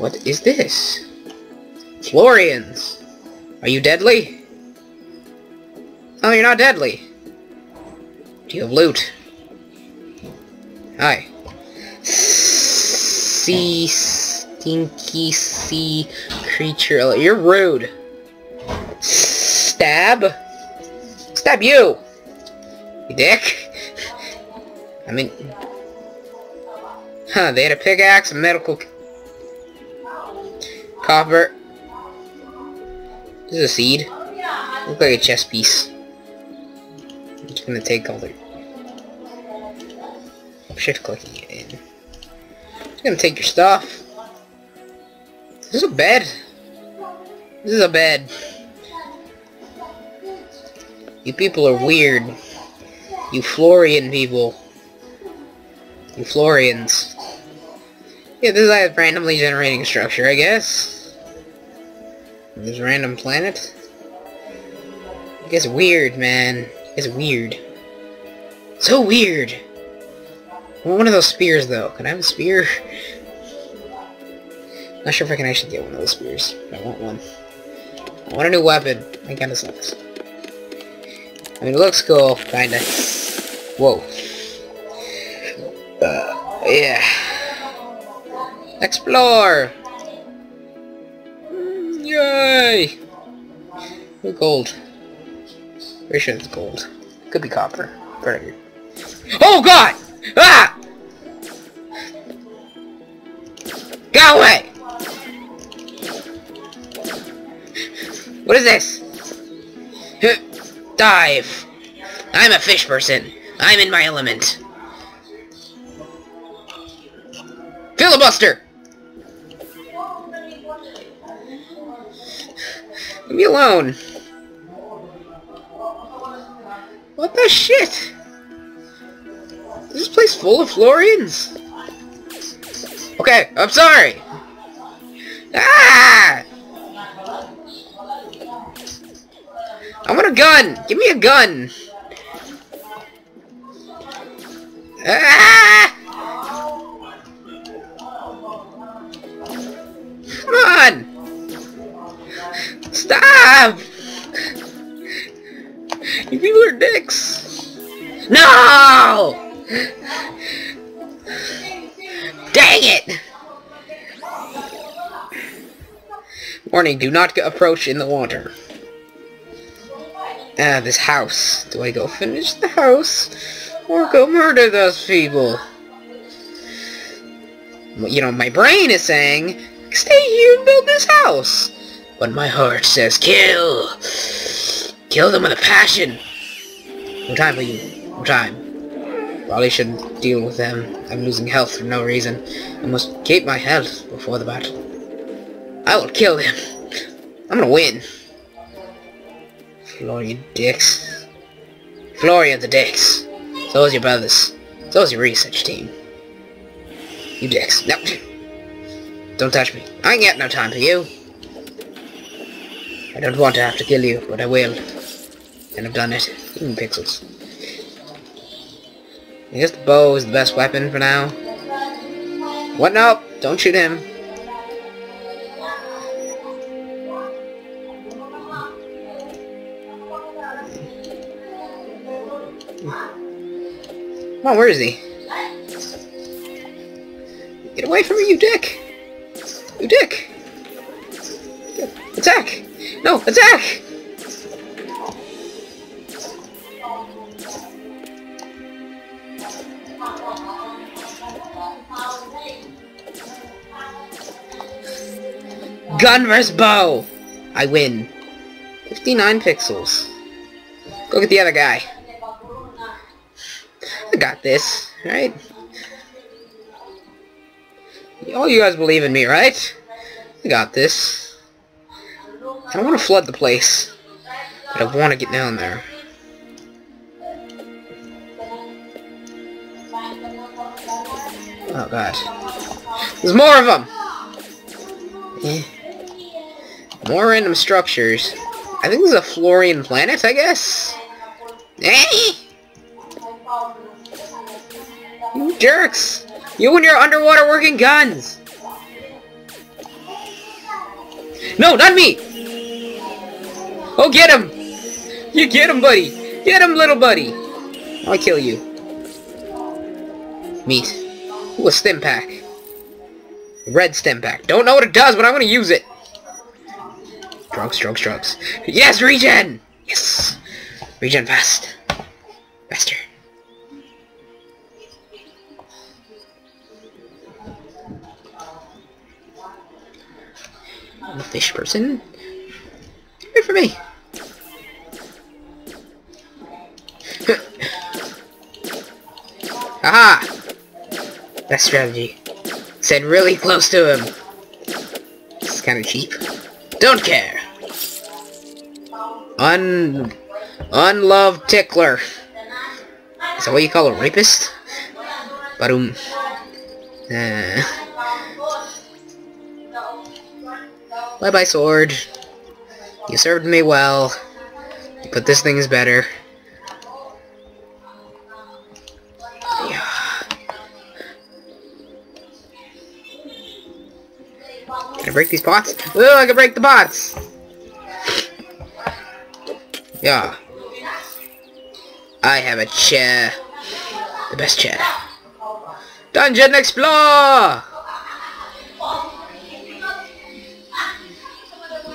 What is this? Florians! Are you deadly? Oh, you're not deadly. Do you have loot? Hi. Sea stinky sea creature. You're rude. Stab? Stab you! You dick. I mean... Huh, they had a pickaxe, a medical... Copper. This is a seed. Look like a chess piece. I'm just gonna take all the... Shift clicking it in. Just gonna take your stuff. This is a bed. This is a bed. You people are weird. You Florian people. You Florians. Yeah, this is a randomly generating structure, I guess. There's a random planet. Guys are weird, man. Guys are weird. So weird! One of those spears, though. Can I have a spear? Not sure if I can actually get one of those spears. I want one. I want a new weapon. I got this. I mean, it looks cool, kinda. Whoa. Uh, yeah. Explore! Yay! Ooh, gold. Pretty sure it's gold. Could be copper. Oh god! Ah! Go away! What is this? Dive! I'm a fish person. I'm in my element. Filibuster! Leave me alone. What the shit? Is this place full of Florians? Okay, I'm sorry. Ah! I want a gun! Give me a gun! Ah! Stop! You people are dicks! No! Dang it! Warning, do not approach in the water. Ah, this house. Do I go finish the house? Or go murder those people? You know, my brain is saying, stay here and build this house. But my heart says, kill! Kill them with a passion! No time for you. No time. Probably shouldn't deal with them. I'm losing health for no reason. I must keep my health before the battle. I will kill them. I'm gonna win. Florian dicks. Florian the dicks. So is your brothers. So is your research team. You dicks. No. Don't touch me. I ain't got no time for you. I don't want to have to kill you, but I will. And I've done it. Even pixels. I guess the bow is the best weapon for now. What? No! Don't shoot him. Come on, where is he? Get away from me, you dick! You dick! Attack! No, attack! Gun vs bow! I win. 59 pixels. Go get the other guy. I got this, right? All you guys believe in me, right? I got this. I don't want to flood the place, but I want to get down there. Oh god. There's more of them! Eh. More random structures. I think this is a Florian planet, I guess? Eh? You jerks! You and your underwater working guns! No, not me! Oh, get him! You get him, buddy! Get him, little buddy! I'll kill you. Meat. Ooh, a stim pack. Red stim pack. Don't know what it does, but I'm gonna use it. Drugs, drugs, drugs. Yes, regen! Yes! Regen fast. Faster. I'm a fish person. Wait for me. Aha! Best strategy. Said really close to him. It's kind of cheap. Don't care. Un... Unloved tickler. Is that what you call a rapist? Barum. Uh... Bye-bye, sword. You served me well. But this thing is better. Break these pots? Oh, I can break the pots! Yeah. I have a chair. The best chair. Dungeon Explore!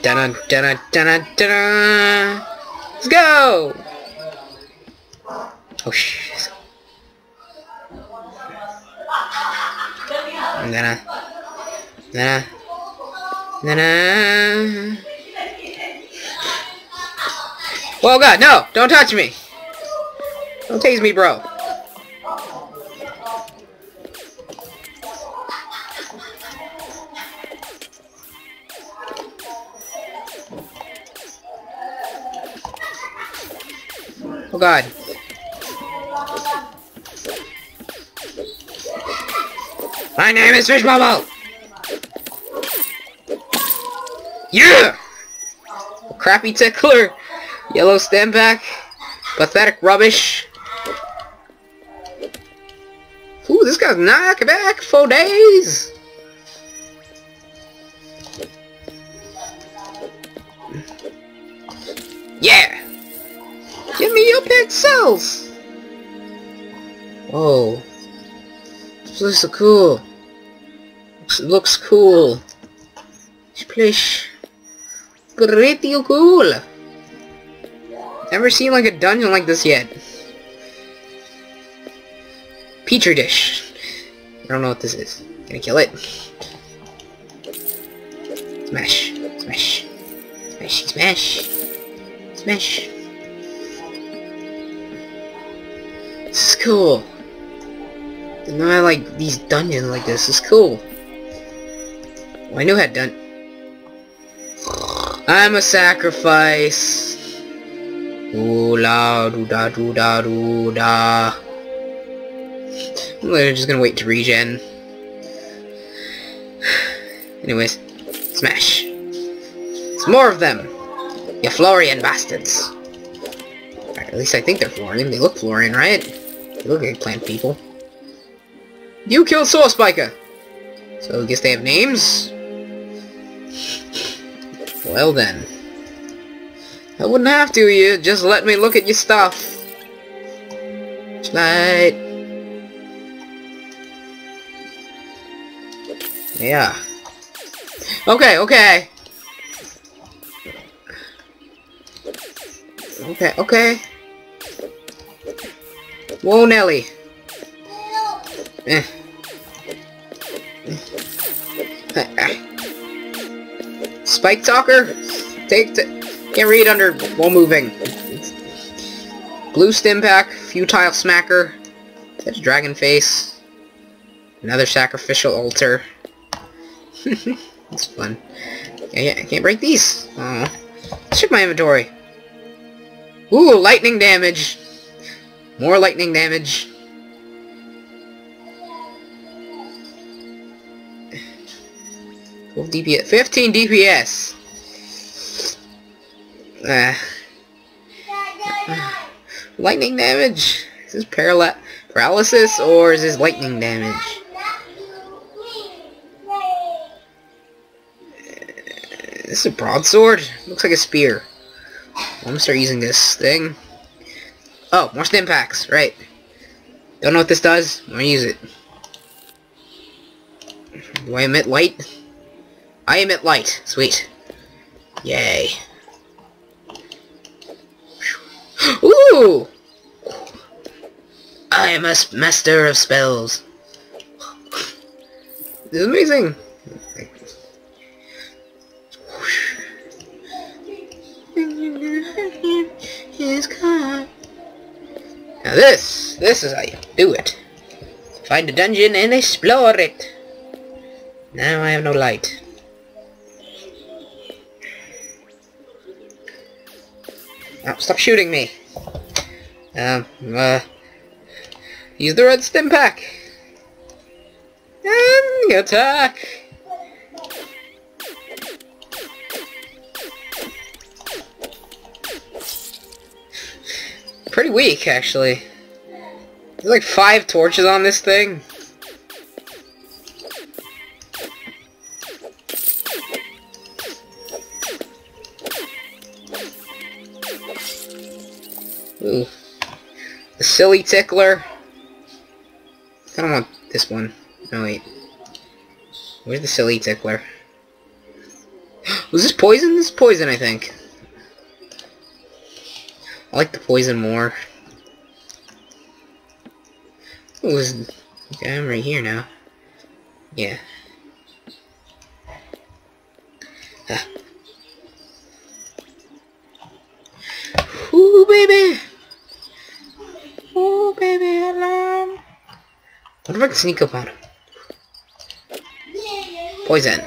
Dun dun dun dun dun Let's go! Oh shit. I'm gonna... Nah. Nah. Oh god, no! Don't touch me! Don't tase me, bro. Oh god. My name is Fish Bubble! Yeah! Crappy tickler! Yellow stand back. Pathetic rubbish. Ooh, this guy's knock back for days. Yeah! Give me your pixels! Oh. This looks so cool. Looks, looks cool. Place pretty cool. Never seen like a dungeon like this yet. Petri dish. I don't know what this is. Gonna kill it. Smash. Smash. Smash. Smash. Smash. This is cool. I know I like these dungeons like this. This is cool. Well, I knew I had done. I'm a sacrifice. Ooh la doo da doo da doo da. I'm just gonna wait to regen. Anyways, smash. It's more of them. You Florian bastards. At least I think they're Florian. They look Florian, right? They look like plant people. You killed Soul Spiker! So I guess they have names? Well then. I wouldn't have to, you just let me look at your stuff. Slide. Yeah. Okay, okay. Okay, okay. Whoa, Nelly. Eh. Spike Talker? Take can't read under while moving. Blue stim pack, futile smacker. That's dragon face. Another sacrificial altar. That's fun. Yeah, I can't break these. Oh. Check my inventory. Ooh, lightning damage. More lightning damage. Twelve DPS. Fifteen DPS. Uh, lightning damage? Is this paral paralysis or is this lightning damage? This is a broadsword? Looks like a spear. I'm gonna start using this thing. Oh, more stim packs, right. Don't know what this does. I'm gonna use it. Do I emit light? I emit light. Sweet. Yay. Ooh! I am a master of spells. This is amazing. Now this, this is how you do it. Find a dungeon and explore it. Now I have no light. Stop shooting me. Um, uh, use the red stim pack. And attack. Pretty weak, actually. There's like five torches on this thing. Ooh. The silly tickler. I don't want this one. No, wait. Where's the silly tickler? Was this poison? This is poison, I think. I like the poison more. Ooh, is, okay, I'm right here now. Yeah. Ah. Ooh, baby! Ooh, baby, alarm! Can sneak him? Poison.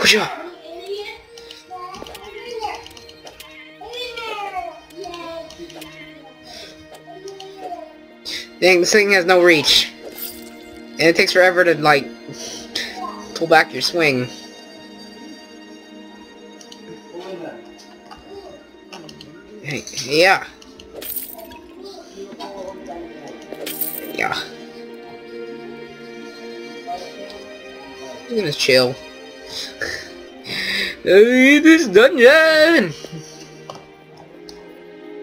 Push up. Dang, this thing has no reach. And it takes forever to, like, pull back your swing. Hey, yeah. Yeah. I'm gonna chill. This dungeon!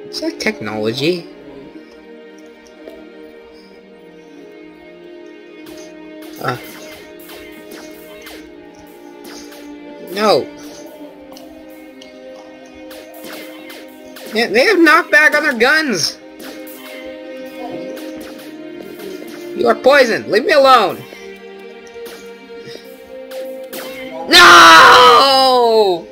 Is that technology? Uh. No. Yeah, they have knockback on their guns. You are poisoned. Leave me alone. No!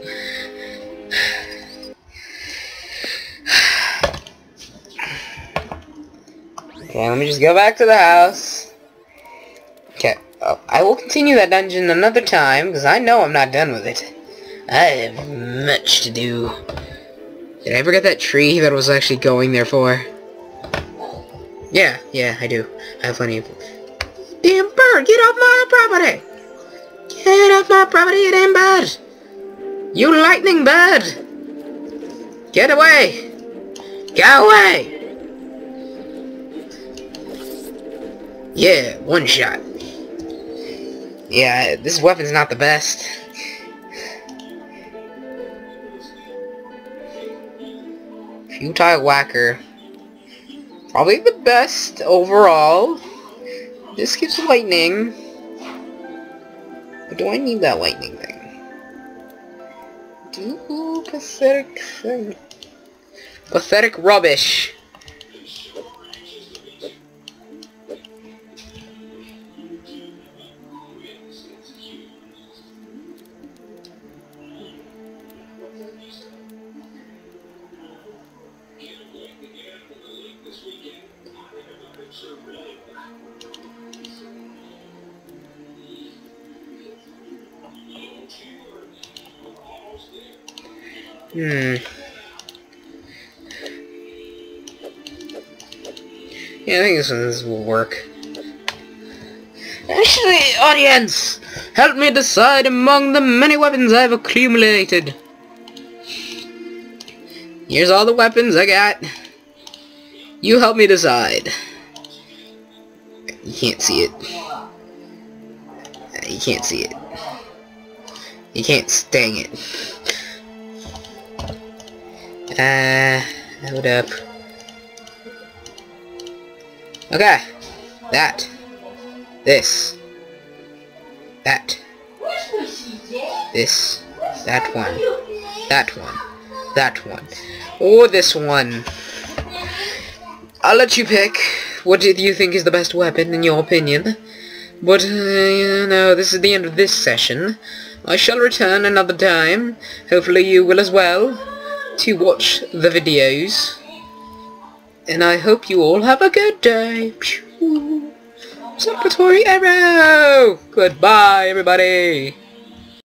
Okay, let me just go back to the house. Okay, oh, I will continue that dungeon another time, because I know I'm not done with it. I have much to do. Did I ever get that tree that I was actually going there for? Yeah, yeah, I do. I have plenty of... Damn bird, get off my property! Get off my property, damn bird! You lightning bird! Get away! Get away! Yeah, one shot. Yeah, this weapon's not the best. Futile Whacker. Probably best overall. This gives lightning. But do I need that lightning thing? Do pathetic thing. Pathetic rubbish. Hmm. Yeah, I think this, one, this will work. Actually, audience! Help me decide among the many weapons I've accumulated. Here's all the weapons I got. You help me decide. You can't see it. you can't see it. You can't stang it. Uh, hold up. Okay. That. This. That. This. That one. That one. That one. Or this one. I'll let you pick. What do you think is the best weapon, in your opinion? But, uh, you know, this is the end of this session. I shall return another time. Hopefully you will as well. To watch the videos. And I hope you all have a good day. Pew. Celebratory arrow! Goodbye, everybody!